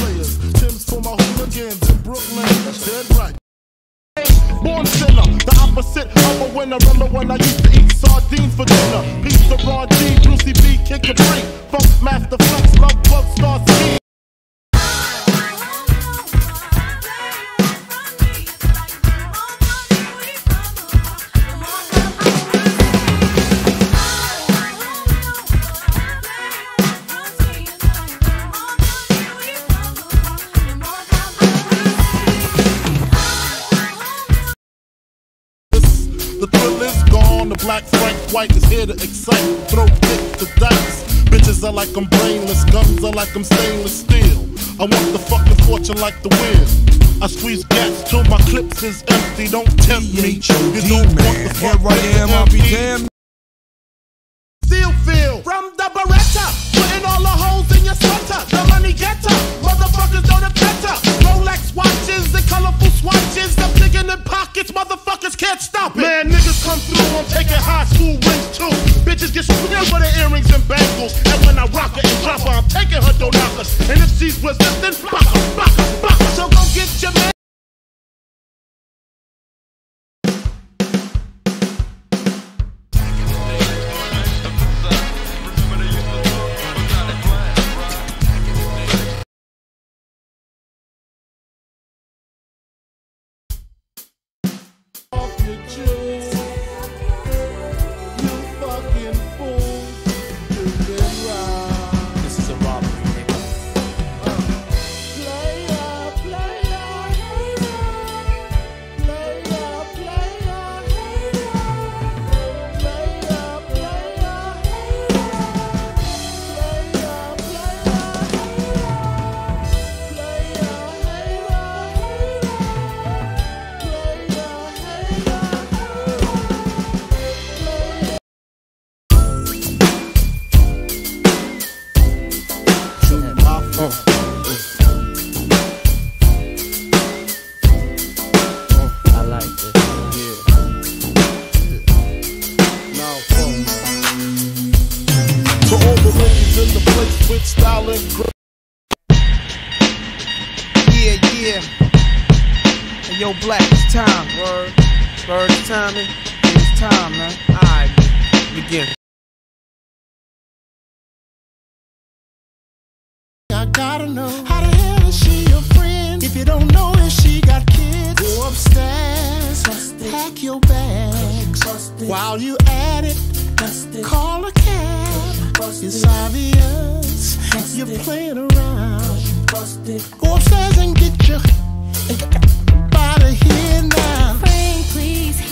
players. Tim's for my hooligans in Brooklyn. Dead right. Born sinner, the opposite of a winner. Remember when I used to eat sardines for dinner? Pizza, raw D, Brucey B, Kid Capri, Funk Master Flex, Lovebug, Star Ski. Gone, the black Frank White is here to excite. Throw kick the dice. Bitches are like I'm brainless, guns are like I'm stainless steel. I want the fucking fortune like the wind. I squeeze gas till my clips is empty. Don't tempt me. You don't want the Here I am, I'll be damned. Rings too. Bitches get screwed for the earrings and bangles. And when I rock her and drop her, I'm taking her us. And if she's resistant, baka, baka, baka. So go get your man. Fuck. To all the ladies in the place with style and grace. Yeah, yeah. Hey, yo, Black, it's time. Word. Word, it's man. It's time, man. Alright, begin. I gotta know how the hell is she your friend? If you don't know if she got kids, go upstairs, pack your bags. While you at playing around. Get your